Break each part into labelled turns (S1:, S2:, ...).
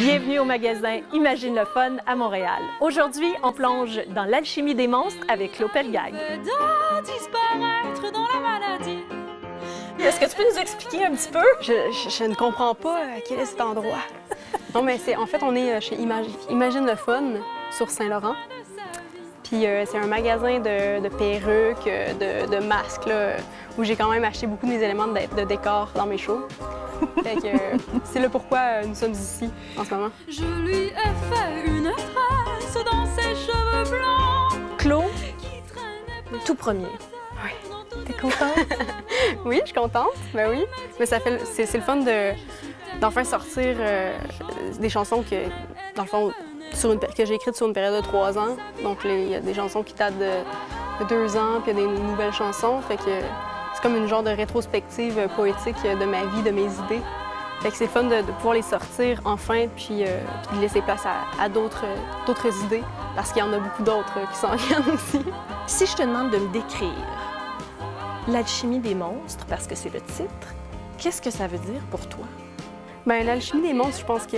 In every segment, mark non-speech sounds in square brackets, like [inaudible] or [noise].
S1: Bienvenue au magasin Imagine le Fun à Montréal. Aujourd'hui, on plonge dans l'alchimie des monstres avec Lopel Gag.
S2: disparaître dans la maladie.
S1: Est-ce que tu peux nous expliquer un petit peu?
S3: Je, je- je ne comprends pas euh, quel est cet endroit? non, mais c'est en fait, on est euh, chez Imagi- Imagine le Fun sur Saint-Laurent. Puis euh, c'est un magasin de, de perruques, euh, de, de masques, là, où j'ai quand même acheté beaucoup de mes éléments de, de décor dans mes shows. Fait que euh, c'est le pourquoi nous sommes ici en ce moment.
S2: Je lui ai fait une tresse dans ses cheveux blancs traînaient
S1: tout premier.
S3: Oui.
S1: T'es contente? [laughs]
S3: Oui, je suis contente. Ben oui. Mais ça fait, c'est, c'est le fun de, d'enfin sortir euh, des chansons que, dans le fond, sur une, que j'ai écrites sur une période de trois ans. Donc, il y a des chansons qui datent de, de deux ans, puis il y a des nouvelles chansons. Fait que c'est comme une genre de rétrospective poétique de ma vie, de mes idées. Fait que c'est fun de, pouvoir les sortir enfin, puis, euh, puis de laisser place à, à d'autres, d'autres idées, parce qu'il y en a beaucoup d'autres euh, qui s'en [laughs] viennent aussi.
S1: Si je te demande de me décrire l'alchimie des monstres, parce que c'est le titre, qu'est-ce que ça veut dire pour toi?
S3: Ben, l'alchimie des monstres, je pense que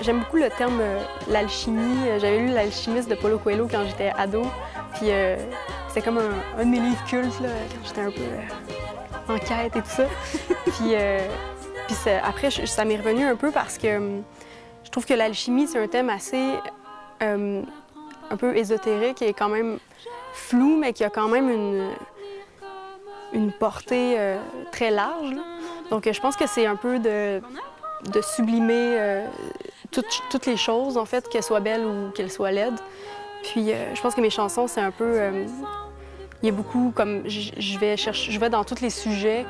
S3: j'aime beaucoup le terme euh, l'alchimie. J'avais lu L'alchimiste de Paulo Coelho quand j'étais ado. Puis euh, c'était comme un, un de mes livres cultes là, quand j'étais un peu euh, en quête et tout ça. [laughs] puis puis après, je- ça m'est revenu un peu parce que hum, je trouve que l'alchimie, c'est un thème assez euh, un peu ésotérique et quand même flou, mais qui a quand même une, une portée très large. là. Donc, je pense que c'est un peu de, sublimer euh, toutes, les choses, en fait, qu'elles soient belles ou qu'elles soient laides. Puis, euh, je pense que mes chansons, c'est un peu. euh, il y a beaucoup comme. Je vais chercher. Je vais dans tous les sujets,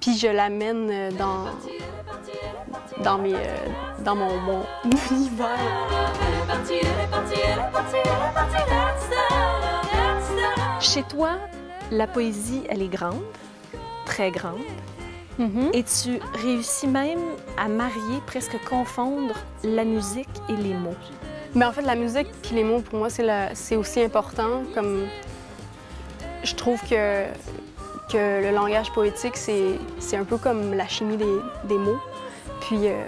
S3: puis je l'amène dans. Dans, mes, dans mon, mon. [laughs]
S1: Chez toi, la poésie, elle est grande, très grande,
S3: Mhm.
S1: et tu réussis même à marier, presque confondre la musique et les mots.
S3: Mais en fait, la musique puis les mots, pour moi, c'est la- aussi important. Comme je trouve que, que le langage poétique, c'est un peu comme la chimie des, des mots. Puis, euh,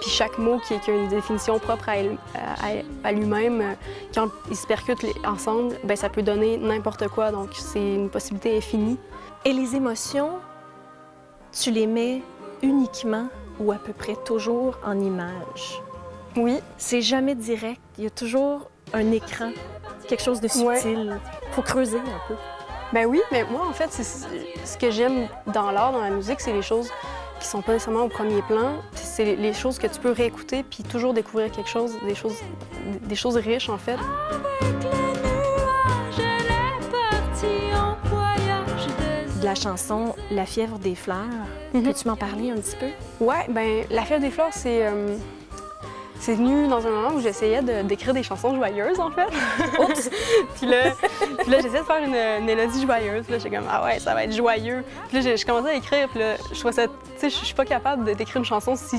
S3: puis chaque mot qui, qui a une définition propre à, elle- à- à lui-même, euh, quand ils se percutent ensemble, ben ça peut donner n'importe quoi. Donc, c'est une possibilité infinie.
S1: Et les émotions, tu les mets uniquement ou à peu près toujours en images.
S3: Oui,
S1: C'est jamais direct, il y a toujours un écran, quelque chose de
S3: Ouais.
S1: subtil. Faut creuser un peu.
S3: Ben oui, mais moi, en fait, c'est ce que j'aime dans l'art, dans la musique, c'est les choses qui sont pas nécessairement au premier plan. C'est les- les choses que tu peux réécouter puis toujours découvrir quelque chose, des choses, des choses riches, en fait.
S1: De la chanson La fièvre des fleurs,
S3: Mhm.
S1: peux-tu m'en parler un petit peu?
S3: Ouais, ben la fève des fleurs, c'est euh, c'est venu dans un moment où j'essayais de- d'écrire des chansons joyeuses, en fait.
S1: Oups! [laughs] [laughs]
S3: puis là, puis là j'essayais de faire une, une mélodie joyeuse. Puis là, j'étais comme, ah ouais, ça va être joyeux. Puis là, j'ai- je commençais à écrire. Puis là, je trouvais ça, tu sais, je suis pas capable d'écrire une chanson si,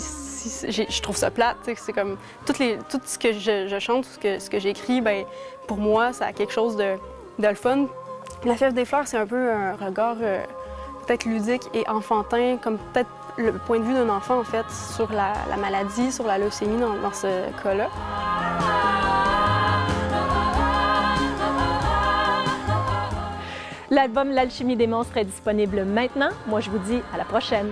S3: je trouve ça plate. tu sais, C'est comme, toutes les, tout ce que je, je chante, tout ce que, ce que j'écris, ben pour moi, ça a quelque chose de, de le fun. La fève des fleurs, c'est un peu un regard euh, peut-être ludique et enfantin, comme peut-être le point de vue d'un enfant, en fait, sur la, la maladie, sur la leucémie dans ce cas-là.
S1: L'album L'alchimie des monstres est disponible maintenant. Moi, je vous dis à la prochaine.